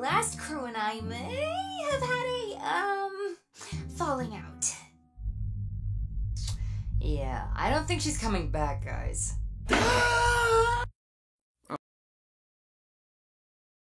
last crew and I may have had a, um, falling out. Yeah, I don't think she's coming back, guys.